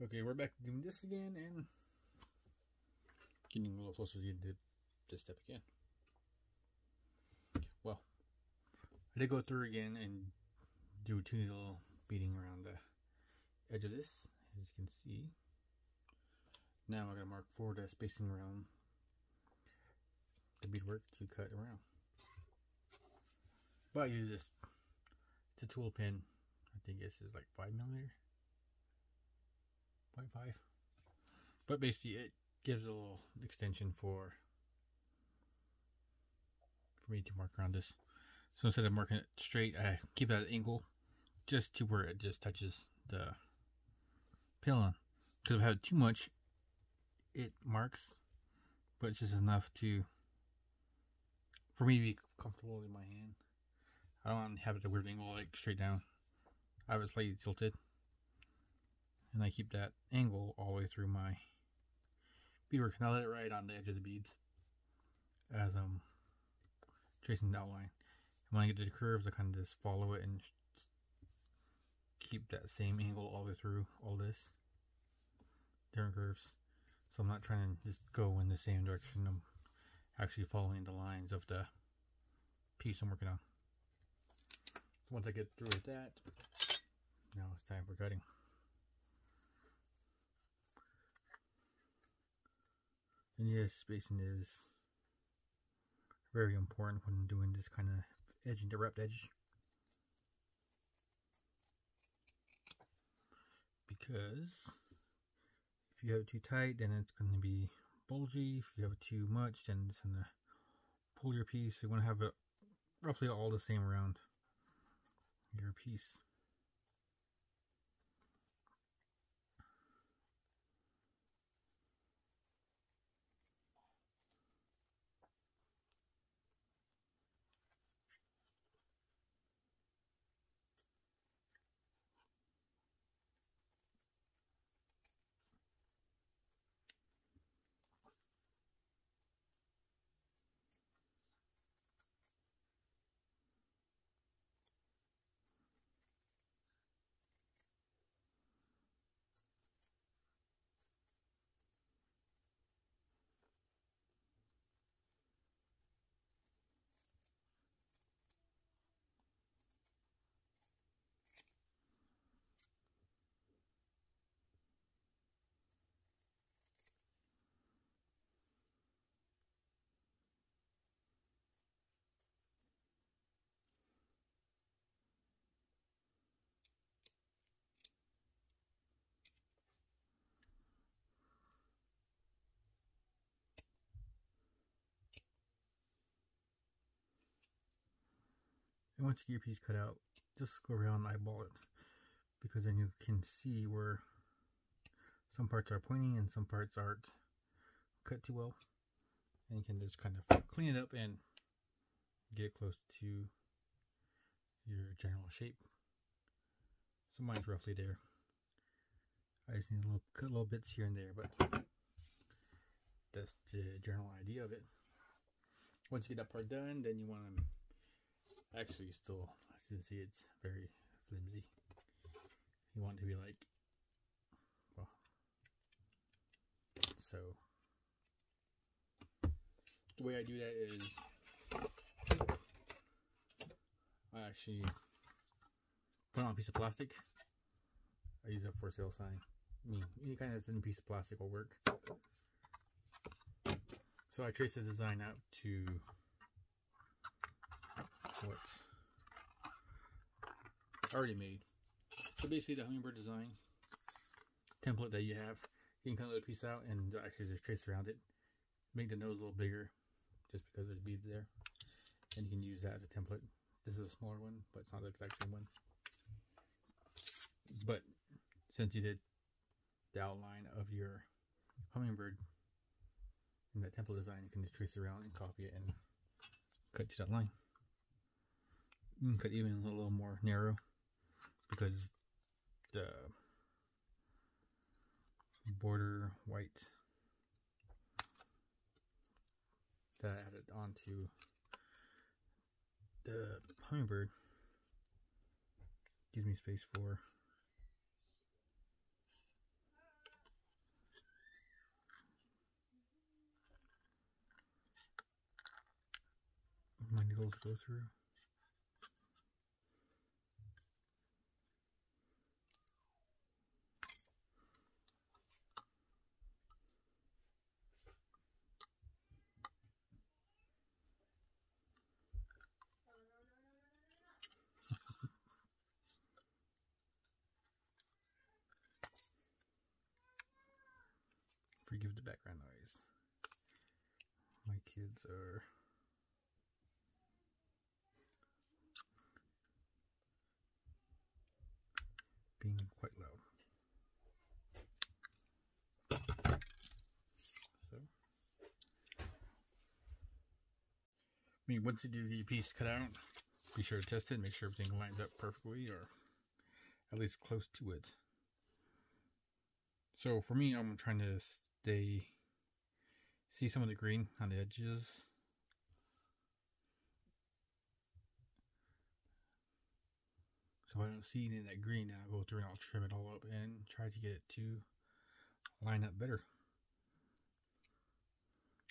Okay, we're back doing this again and getting a little closer to this step again. Well, I did go through again and do two little beading around the edge of this, as you can see. Now I'm going to mark for the spacing around the beadwork to cut around. But I use this, it's a tool pin, I think this is like 5 millimeter. 0.5 but basically it gives a little extension for for me to mark around this. So instead of marking it straight I keep it at an angle just to where it just touches the Pellon because if I have too much it marks but it's just enough to for me to be comfortable in my hand. I don't want to have it at a weird angle like straight down. I have it slightly tilted and I keep that angle all the way through my beadwork and I let it right on the edge of the beads as I'm tracing the outline and when I get to the curves I kind of just follow it and keep that same angle all the way through all this different curves. So I'm not trying to just go in the same direction. I'm actually following the lines of the piece I'm working on. So once I get through with that now it's time for cutting And yes, spacing is very important when doing this kind of edge and direct edge. Because if you have it too tight, then it's going to be bulgy. If you have it too much, then it's going to pull your piece. You want to have it roughly all the same around your piece. And once you get your piece cut out, just go around and eyeball it. Because then you can see where some parts are pointing and some parts aren't cut too well. And you can just kind of clean it up and get close to your general shape. So mine's roughly there. I just need a little cut little bits here and there, but that's the general idea of it. Once you get that part done, then you want to actually still as you can see it's very flimsy. You want to be like well so. The way I do that is I actually put on a piece of plastic. I use a for sale sign. I mean any kind of thin piece of plastic will work. So I trace the design out to what's already made. So basically the hummingbird design template that you have, you can cut a piece out and actually just trace around it. Make the nose a little bigger just because there's beads there. And you can use that as a template. This is a smaller one, but it's not the exact same one. But since you did the outline of your hummingbird in that template design, you can just trace around and copy it and cut to that line cut even a little more narrow because the border white that I added onto the hummingbird gives me space for my needle to go through. Kids are being quite loud. So, I mean, once you do the piece cut out, be sure to test it, make sure everything lines up perfectly or at least close to it. So for me, I'm trying to stay, see some of the green on the edges. So I don't see any of that green, I'll go through and I'll trim it all up and try to get it to line up better.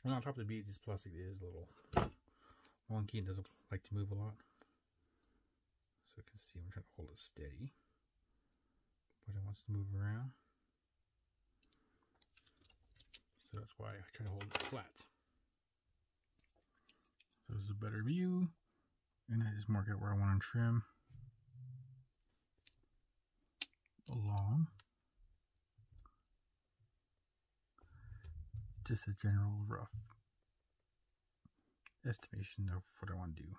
And on top of the beads, this plastic is a little wonky and doesn't like to move a lot. So you can see I'm trying to hold it steady. But it wants to move around. That's why I try to hold it flat. So this is a better view. And I just mark out where I want to trim along. Just a general rough estimation of what I want to do.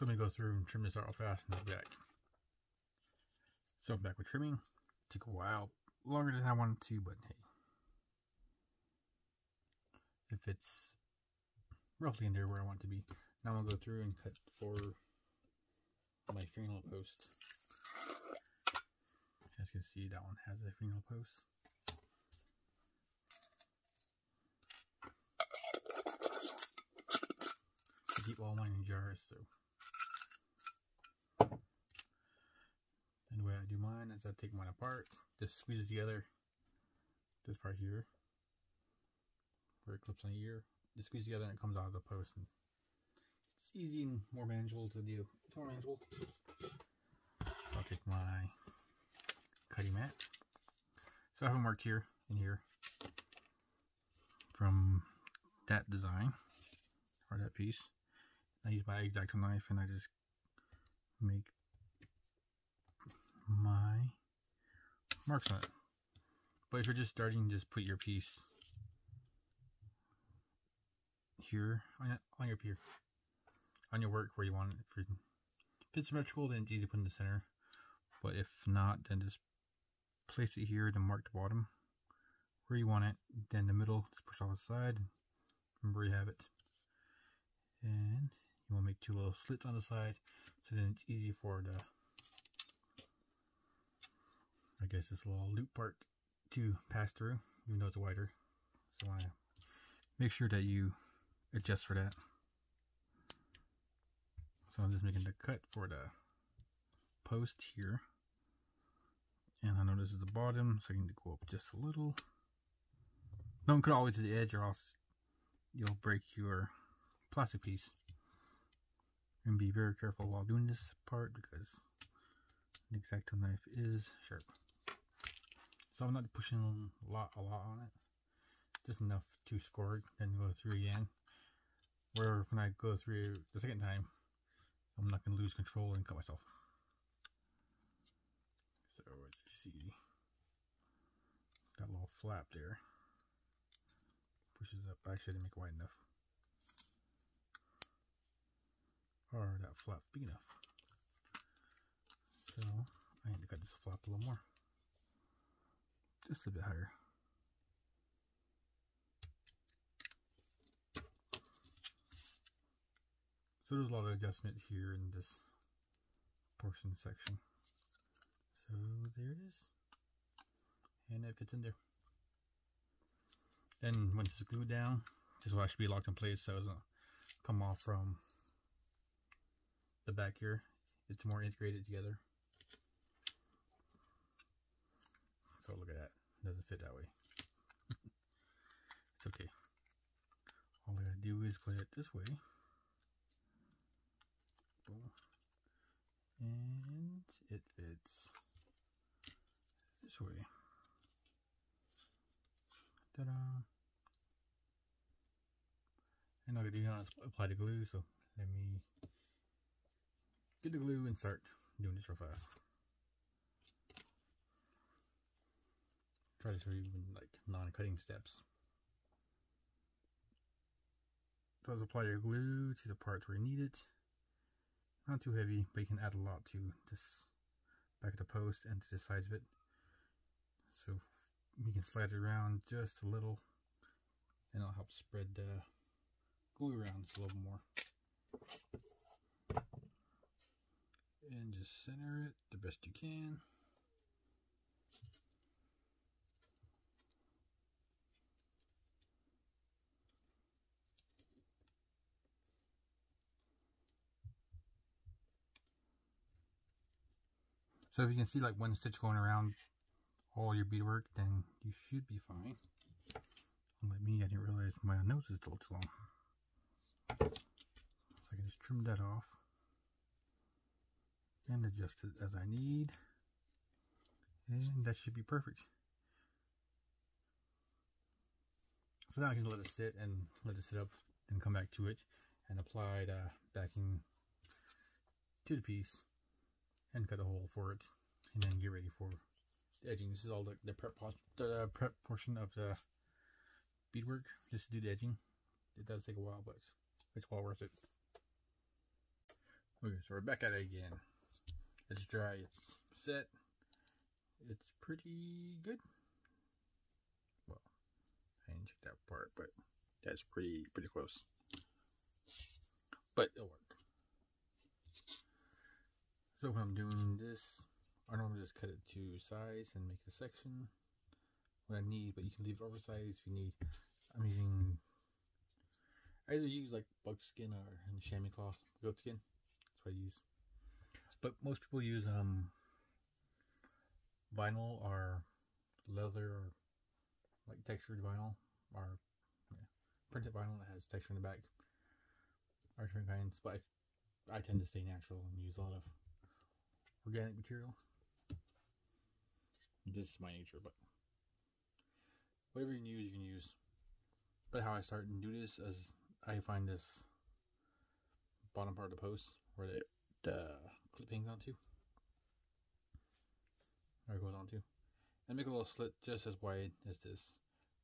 So I'm going to go through and trim this out real fast and I'll be back. So I'm back with trimming. Took a while, longer than I wanted to, but hey. If it's roughly in there where I want it to be. Now I'm going to go through and cut for my fingernail post. As you can see, that one has a fingernail post. I keep all mine in jars, so And the way I do mine as I take mine apart, just squeeze it together. This part here, where it clips on ear, just squeeze together and it comes out of the post. And it's easy and more manageable to do. It's more manageable. So I'll take my cutting mat. So I have them marked here and here from that design or that piece. I use my X-Acto knife and I just make marks on it. But if you're just starting, just put your piece here on, on your pier, on your work where you want it. If it's symmetrical, then it's easy to put in the center. But if not, then just place it here, then mark the bottom where you want it. Then the middle, just push off the side. Remember you have it. And you want to make two little slits on the side, so then it's easy for the I guess this little loop part to pass through, even though it's wider. So I make sure that you adjust for that. So I'm just making the cut for the post here. And I know this is the bottom, so you need to go up just a little. Don't cut all the way to the edge or else you'll break your plastic piece. And be very careful while doing this part because the X-Acto knife is sharp. So I'm not pushing a lot, a lot on it. Just enough to score it and go through again. Where when I go through the second time, I'm not going to lose control and cut myself. So you see, got a little flap there. Pushes up. Actually, I didn't make it wide enough. Or that flap big enough. So I need to cut this flap a little more just a bit higher. So there's a lot of adjustments here in this portion section. So there it is. And it fits in there. Then once it's glued down, this will actually be locked in place so it doesn't come off from the back here. It's more integrated together. Look at that. It doesn't fit that way. it's okay. All I gotta do is put it this way. Boom. And it fits this way. Ta-da! And all I do now is apply the glue, so let me get the glue and start doing this real fast. Try to show you even like non-cutting steps. Does apply your glue to the parts where you need it. Not too heavy, but you can add a lot to this back of the post and to the sides of it. So you can slide it around just a little and it'll help spread the glue around just a little more. And just center it the best you can. So if you can see like one stitch going around all your beadwork, then you should be fine. Like me, I didn't realize my nose is still too long. So I can just trim that off and adjust it as I need. And that should be perfect. So now I can let it sit and let it sit up and come back to it and apply the backing to the piece and cut a hole for it and then get ready for the edging. This is all the, the prep the uh, prep portion of the beadwork just to do the edging. It does take a while, but it's well worth it. Okay, so we're back at it again. It's dry, it's set. It's pretty good. Well, I didn't check that part, but that's pretty pretty close. But it'll work. So when I'm doing this, I normally just cut it to size and make a section what I need, but you can leave it oversized if you need. I'm using I either use like buckskin or chamois cloth, goat skin. That's what I use. But most people use um vinyl or leather or like textured vinyl or yeah, printed vinyl that has texture in the back different kinds. But I, I tend to stay natural and use a lot of organic material. This is my nature, but whatever you can use, you can use. But how I start and do this is I find this bottom part of the post where the, uh, the clip hangs onto, or goes onto, and make a little slit just as wide as this,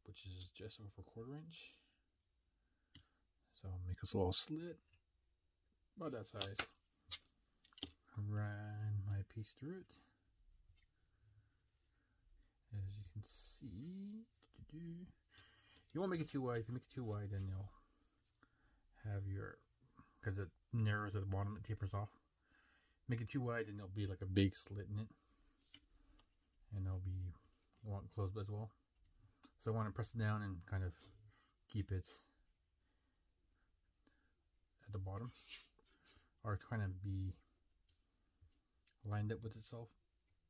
which is just over a quarter inch. So make a little slit about that size my piece through it. As you can see, you won't make it too wide. If you make it too wide, then you'll have your, because it narrows at the bottom, it tapers off. Make it too wide, and there'll be like a big slit in it. And there'll be, you want closed as well. So I want to press it down and kind of keep it at the bottom. Or kind of be lined up with itself.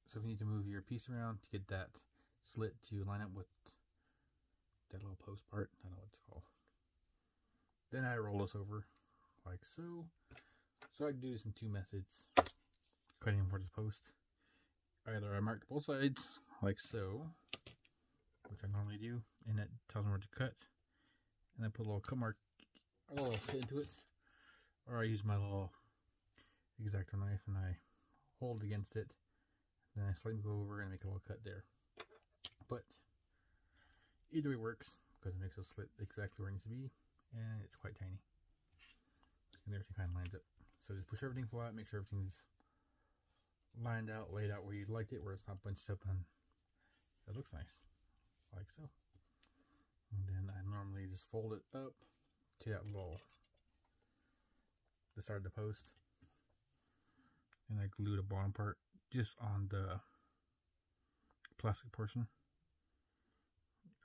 So if you need to move your piece around to get that slit to line up with that little post part, I don't know what it's called. Then I roll this over like so. So I can do this in two methods. Cutting for this post. Either I mark both sides like so, which I normally do, and it tells me where to cut. And I put a little cut mark, a little slit into it. Or I use my little X-Acto knife and I hold against it. Then I slightly go over and make a little cut there. But either way works because it makes a slit exactly where it needs to be and it's quite tiny. And everything kind of lines up. So just push everything flat, make sure everything's lined out, laid out where you'd like it, where it's not bunched up and it looks nice, like so. And then I normally just fold it up to that little, the side of the post and I glue the bottom part just on the plastic portion.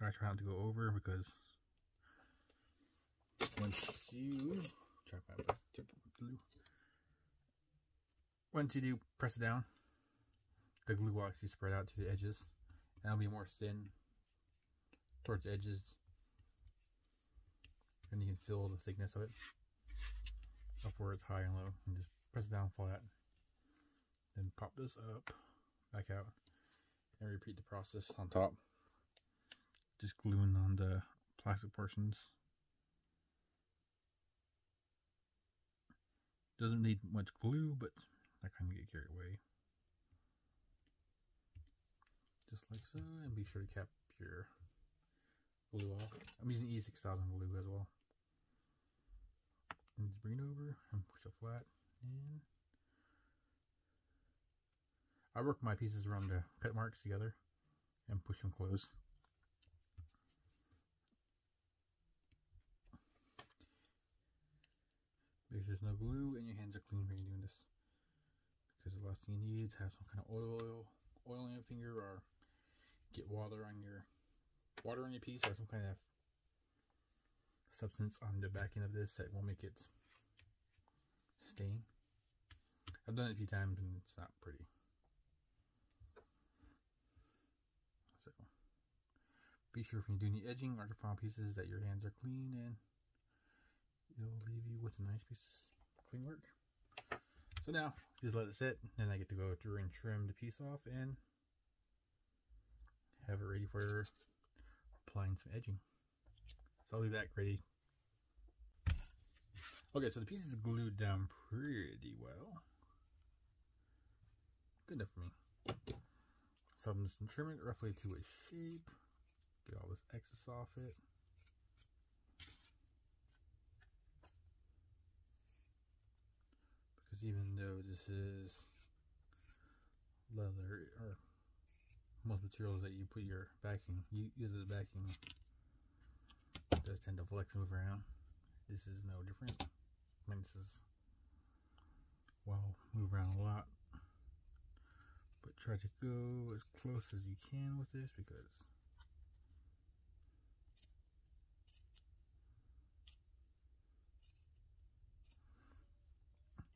I try not to go over because once you try to glue, once you do press it down, the glue will actually spread out to the edges and it'll be more thin towards the edges. And you can feel the thickness of it. Up where it's high and low. And just press it down flat. Then pop this up, back out, and repeat the process on top. Just gluing on the plastic portions. Doesn't need much glue, but I kind of get carried away. Just like so, and be sure to cap your glue off. I'm using E6000 glue as well. And just bring it over and push it flat. And I work my pieces around the cut marks together and push them close. Make sure there's no glue and your hands are clean when you're doing this. Because the last thing you need is have some kind of oil, oil, on your finger or get water on your water on your piece or some kind of substance on the backing of this that will make it stain. I've done it a few times and it's not pretty. So be sure if you do any edging or final pieces that your hands are clean and it'll leave you with a nice piece of clean work. So now, just let it sit, then I get to go through and trim the piece off and have it ready for applying some edging. So I'll be back ready. Okay, so the piece is glued down pretty well. Good enough for me. So I'm just trim it roughly to a shape. Get all this excess off it. Because even though this is leather, or most materials that you put your backing, you use as backing, does tend to flex and move around. This is no different. I mean, this is, well, move around a lot. But try to go as close as you can with this because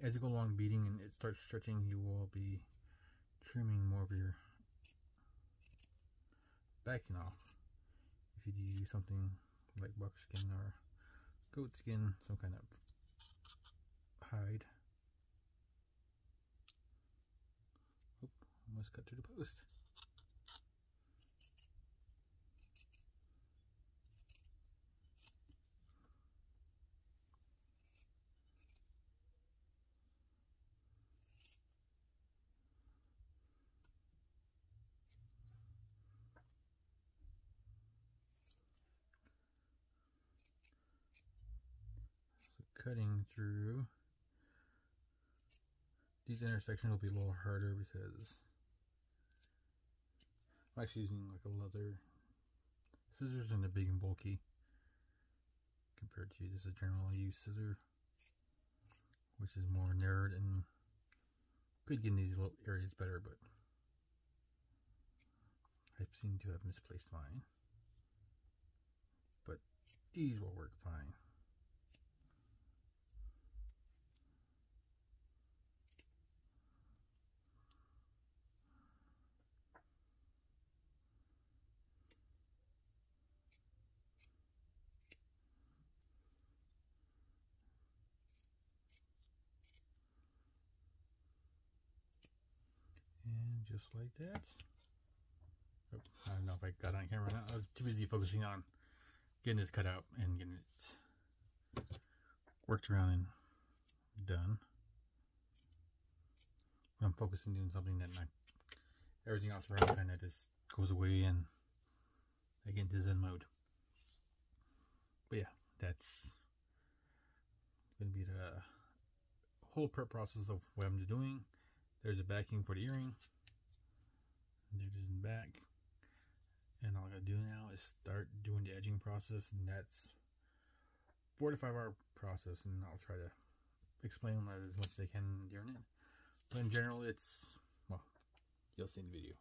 as you go along beating and it starts stretching, you will be trimming more of your backing off. If you do something like buckskin or goat skin, some kind of hide. Oop, almost cut through the post. Cutting through. These intersections will be a little harder because I'm actually using like a leather scissors and they're big and bulky compared to just a general use scissor which is more narrowed and could get in these little areas better but I seem to have misplaced mine. But these will work fine just like that. Oh, I don't know if I got on camera now. I was too busy focusing on getting this cut out and getting it worked around and done. I'm focusing doing something that my everything else around kind of just goes away and I get into Zen mode. But yeah, that's going to be the whole prep process of what I'm doing. There's a backing for the earring this in back. And all I gotta do now is start doing the edging process and that's four to five hour process and I'll try to explain that as much as I can during it. But in general it's well you'll see in the video